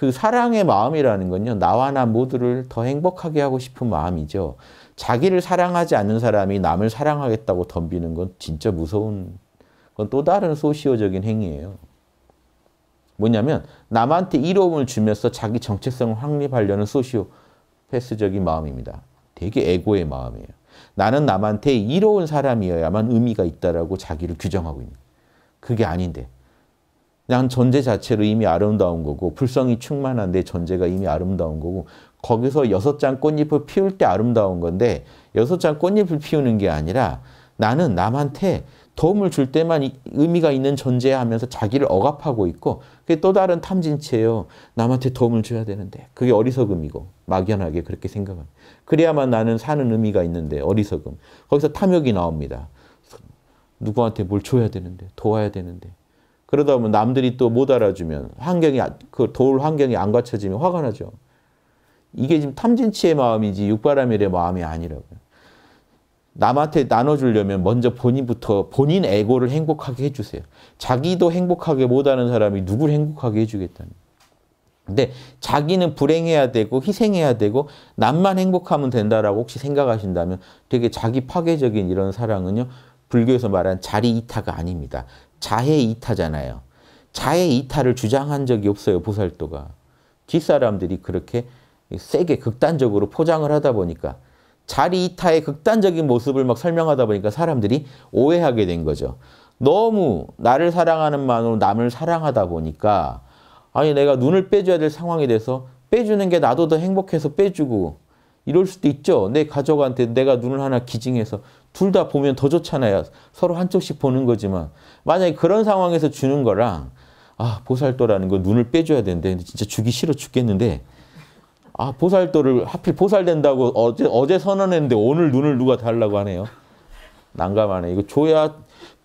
그 사랑의 마음이라는 건요. 나와 나 모두를 더 행복하게 하고 싶은 마음이죠. 자기를 사랑하지 않는 사람이 남을 사랑하겠다고 덤비는 건 진짜 무서운 그건 또 다른 소시오적인 행위예요. 뭐냐면 남한테 이로움을 주면서 자기 정체성을 확립하려는 소시오 패스적인 마음입니다. 되게 에고의 마음이에요. 나는 남한테 이로운 사람이어야만 의미가 있다라고 자기를 규정하고 있는. 그게 아닌데. 그냥 존재 자체로 이미 아름다운 거고 불성이 충만한 내 존재가 이미 아름다운 거고 거기서 여섯 장 꽃잎을 피울 때 아름다운 건데 여섯 장 꽃잎을 피우는 게 아니라 나는 남한테 도움을 줄 때만 의미가 있는 존재야 하면서 자기를 억압하고 있고 그게 또 다른 탐진치예요. 남한테 도움을 줘야 되는데 그게 어리석음이고 막연하게 그렇게 생각합니다. 그래야만 나는 사는 의미가 있는데 어리석음. 거기서 탐욕이 나옵니다. 누구한테 뭘 줘야 되는데 도와야 되는데 그러다 보면 남들이 또 못 알아주면 환경이 그 도울 환경이 안 갖춰지면 화가 나죠. 이게 지금 탐진치의 마음이지 육바라밀의 마음이 아니라고요. 남한테 나눠주려면 먼저 본인부터 본인 에고를 행복하게 해주세요. 자기도 행복하게 못하는 사람이 누굴 행복하게 해주겠다는. 근데 자기는 불행해야 되고 희생해야 되고 남만 행복하면 된다라고 혹시 생각하신다면 되게 자기 파괴적인 이런 사랑은요. 불교에서 말하는 자리 이타가 아닙니다. 자해 이타잖아요. 자해 이타를 주장한 적이 없어요. 보살도가. 뒷사람들이 그렇게 세게 극단적으로 포장을 하다 보니까 자리 이타의 극단적인 모습을 막 설명하다 보니까 사람들이 오해하게 된 거죠. 너무 나를 사랑하는 만으로 남을 사랑하다 보니까 아니 내가 눈을 빼줘야 될 상황이 돼서 빼주는 게 나도 더 행복해서 빼주고 이럴 수도 있죠. 내 가족한테 내가 눈을 하나 기증해서 둘 다 보면 더 좋잖아요. 서로 한쪽씩 보는 거지만 만약에 그런 상황에서 주는 거랑 아 보살도라는 거 눈을 빼줘야 되는데 진짜 주기 싫어 죽겠는데 아 보살도를 하필 보살된다고 어제 어제 선언했는데 오늘 눈을 누가 달라고 하네요. 난감하네. 이거 줘야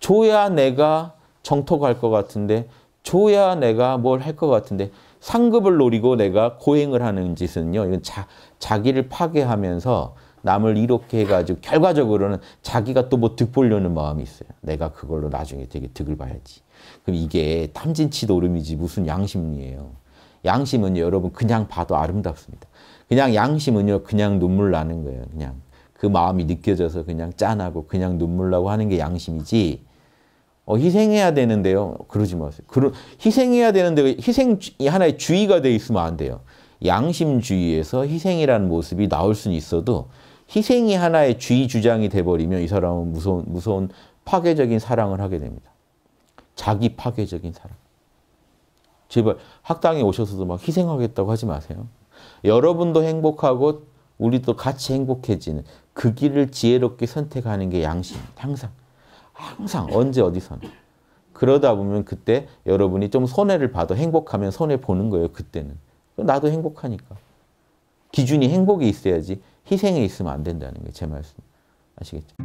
줘야 내가 정토 갈 것 같은데 줘야 내가 뭘 할 것 같은데 상급을 노리고 내가 고행을 하는 짓은요. 이건 자, 자기를 파괴하면서 남을 이렇게 해가지고 결과적으로는 자기가 또 뭐 득 보려는 마음이 있어요. 내가 그걸로 나중에 되게 득을 봐야지. 그럼 이게 탐진치 노름이지 무슨 양심이에요. 양심은요, 여러분 그냥 봐도 아름답습니다. 그냥 양심은요, 그냥 눈물 나는 거예요. 그냥 그 마음이 느껴져서 그냥 짠하고 그냥 눈물 나고 하는 게 양심이지. 어, 희생해야 되는데요. 그러지 마세요. 그러, 희생해야 되는데 희생이 하나의 주의가 돼 있으면 안 돼요. 양심주의에서 희생이라는 모습이 나올 수는 있어도 희생이 하나의 주의 주장이 돼버리면 이 사람은 무서운, 무서운 파괴적인 사랑을 하게 됩니다. 자기 파괴적인 사랑. 제발 학당에 오셔서도 막 희생하겠다고 하지 마세요. 여러분도 행복하고 우리도 같이 행복해지는 그 길을 지혜롭게 선택하는 게 양심. 항상. 항상 언제 어디서나. 그러다 보면 그때 여러분이 좀 손해를 봐도 행복하면 손해 보는 거예요. 그때는. 나도 행복하니까. 기준이 행복에 있어야지 희생에 있으면 안 된다는 게 제 말씀. 아시겠죠?